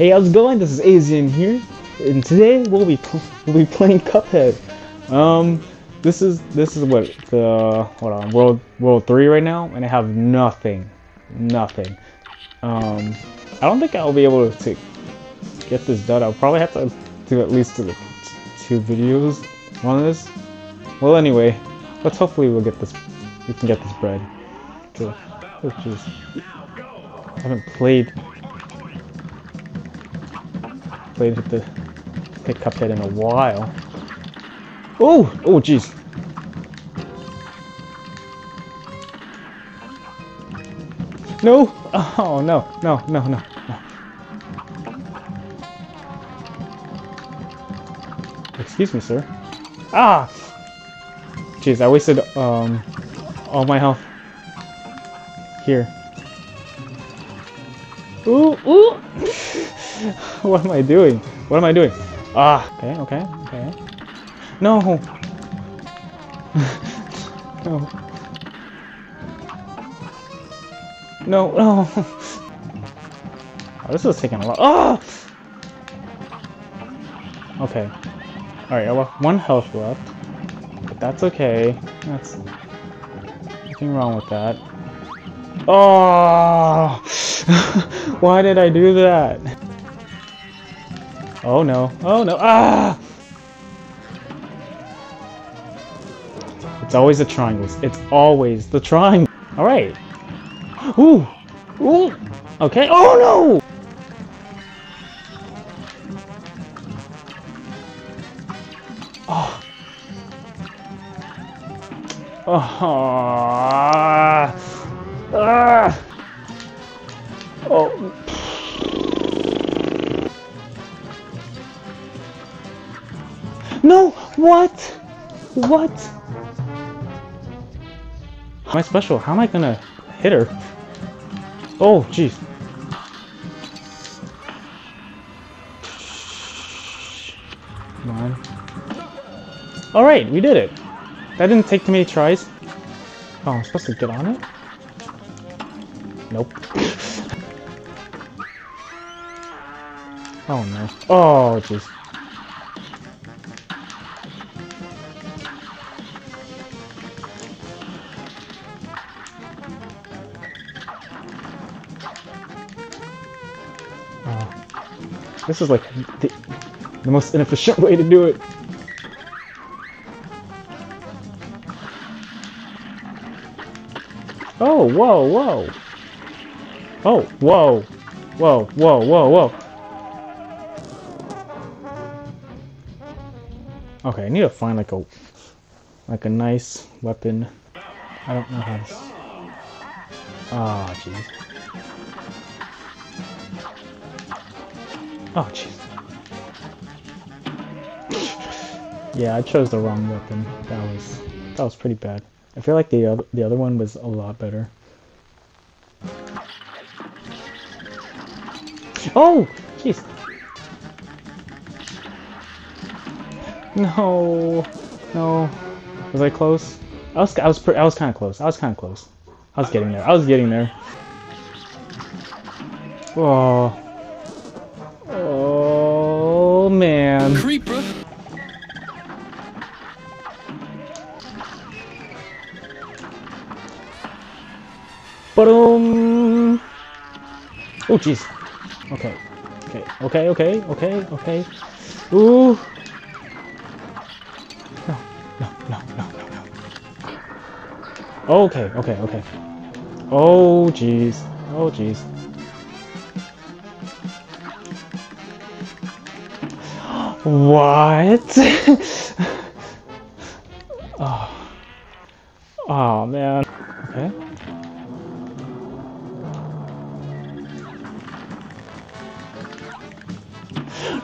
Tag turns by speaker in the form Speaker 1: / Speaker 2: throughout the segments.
Speaker 1: Hey, how's it going? This is Asian here, and today we'll be we'll be playing Cuphead. Um, this is this is what the hold on world world three right now, and I have nothing, nothing. Um, I don't think I'll be able to get this done. I'll probably have to do at least two, two videos on this. Well, anyway, let's hopefully we'll get this. We can get this bread. Okay. Oh. I haven't played played with the pick Cuphead in a while. Oh! Oh jeez. No! Oh no, no, no, no, no. Excuse me, sir. Ah! Jeez, I wasted um all my health. Here. Ooh, ooh! what am I doing? What am I doing? Ah, okay, okay, okay. No! no. No, no! Oh, this is taking a lot. Oh! Okay. Alright, I have one health left. But that's okay. That's nothing wrong with that. Oh! Why did I do that? Oh no. Oh no. Ah! It's always the triangles. It's always the triangle. Alright. Ooh! Ooh! Okay. Oh no! Oh. Oh. Ah! Oh. No! What? What? Am I special? How am I gonna hit her? Oh, jeez. Come on. Alright, we did it. That didn't take too many tries. Oh, I'm supposed to get on it? Nope. oh no. Oh, jeez. This is like the, the most inefficient way to do it. Oh, whoa, whoa. Oh, whoa. Whoa, whoa, whoa, whoa. Okay, I need to find like a like a nice weapon. I don't know how to. Ah, oh, jeez. Oh, jeez. yeah, I chose the wrong weapon. That was that was pretty bad. I feel like the other the other one was a lot better. Oh, jeez. No, no. Was I close? I was I was I was kind of close. I was kind of close. I was getting there. I was getting there. Oh. Man.
Speaker 2: Creeper.
Speaker 1: Boom. Oh jeez. Okay. Okay. Okay. Okay. Okay. Okay. Ooh. No. No. No. No. No. No. Okay. Okay. Okay. Oh jeez. Oh jeez. What? oh. oh man. Okay.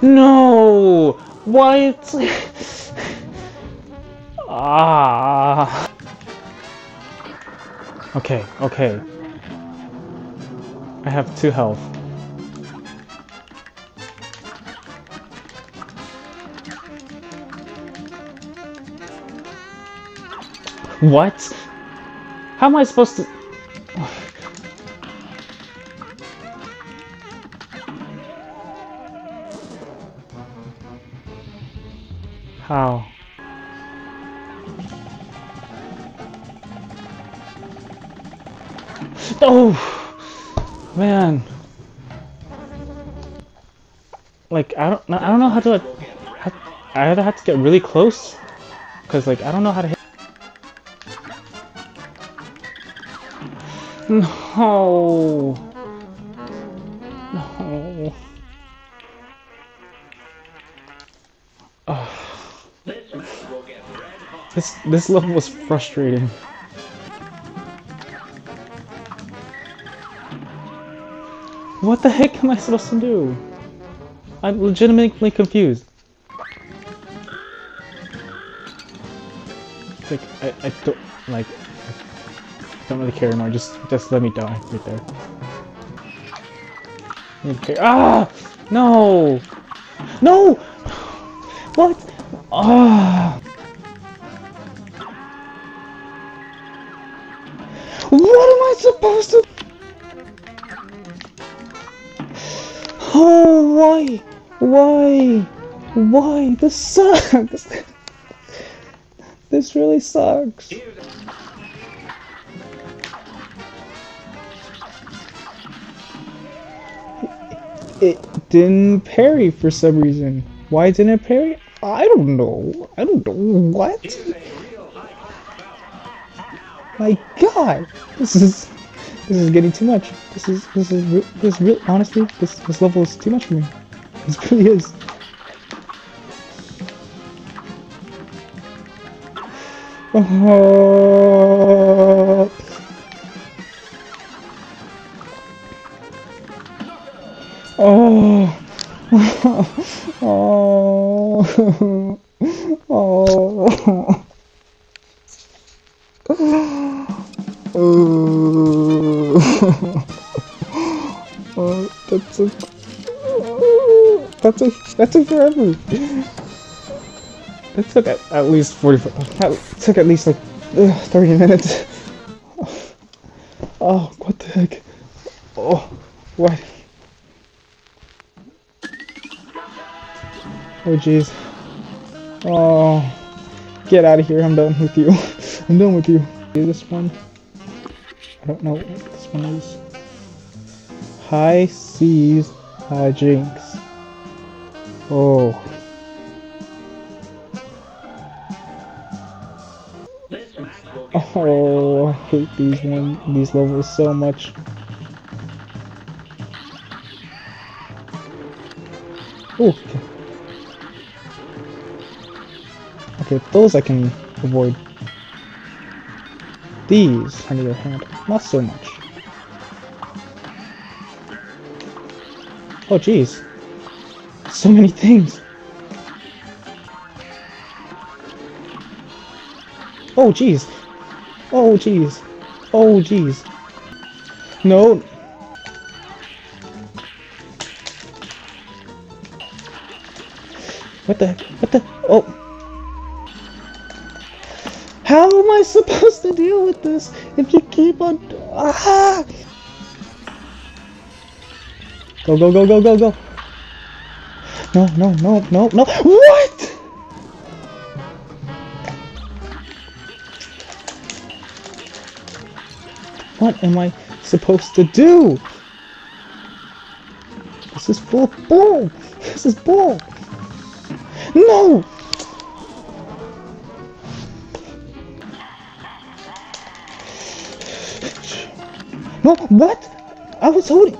Speaker 1: No! What? ah. Okay, okay. I have two health. What? How am I supposed to... How? Oh! Man. Like, I don't, I don't know how to, like, I either had to get really close, because, like, I don't know how to hit No. No. Oh. This this level was frustrating. What the heck am I supposed to do? I'm legitimately confused. Like I, I don't like don't really care anymore. Just just let me die right there. Okay. Ah! No! No! What? Ah! What am I supposed to? Oh, why? Why? Why? This sucks! this really sucks. It didn't parry for some reason. Why didn't it parry? I don't know. I don't know. What? My god! This is this is getting too much. This is this is this real honestly this this level is too much for me. This really is. Oh. Oh. oh. Oh, oh that took. Oh, that took. That took forever. It took at, at least 45. That took at least like ugh, 30 minutes. Oh, what the heck? Oh, what? Oh, jeez. Oh, get out of here. I'm done with you. I'm done with you. This one. I don't know what this one is. High Seas Hi-Jinx. Oh. Oh, I hate these one these levels so much. Oh, okay. Okay, those I can avoid. These, on the other hand, not so much. Oh jeez. So many things. Oh jeez. Oh jeez. Oh jeez. No. What the? What the? Oh. Supposed to deal with this if you keep on... Ah! Go, go, go, go, go, go. No, no, no, no, no. What? What am I supposed to do? This is full bull. This is bull. No! What? I was holding,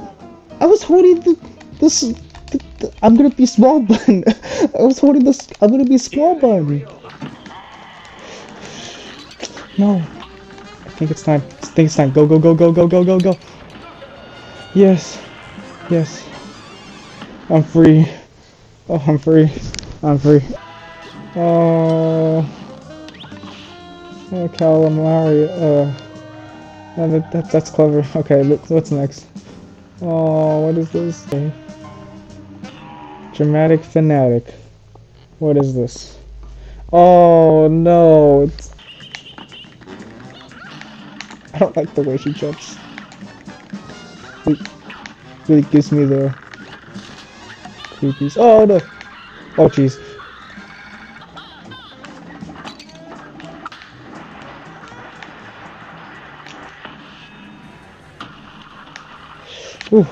Speaker 1: I was holding the, this, the, the, I'm gonna be small button. I was holding this, I'm gonna be small button. No, I think it's time. I think it's time. Go, go, go, go, go, go, go, go. Yes, yes. I'm free. Oh, I'm free. I'm free. Oh, oh calamari. Uh. Oh, that, that, that's clever. Okay, look, what's next? Oh, what is this? Okay. Dramatic Fanatic. What is this? Oh, no. It's... I don't like the way she jumps. It really gives me the creepies. Oh, no. Oh, jeez. Ух.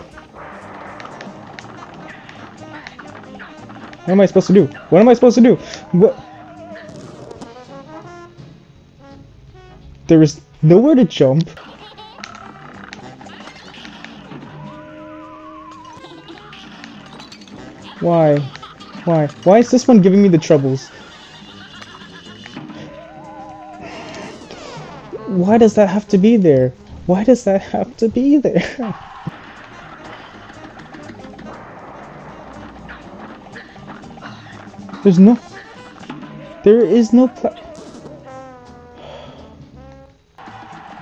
Speaker 1: What am I supposed to do? What am I supposed to do? What? There is nowhere to jump. Why? Why? Why is this one giving me the troubles? Why does that have to be there? Why does that have to be there? There's no... There is no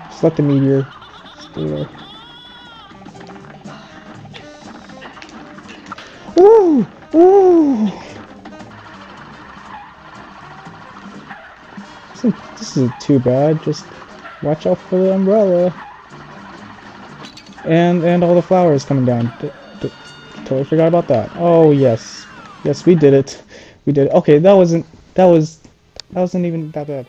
Speaker 1: Just let the meteor stay there. Ooh! Ooh! This isn't, this isn't too bad, just watch out for the umbrella. And and all the flowers coming down. D totally forgot about that. Oh yes. Yes, we did it. We did. Okay, that wasn't that was that wasn't even that bad.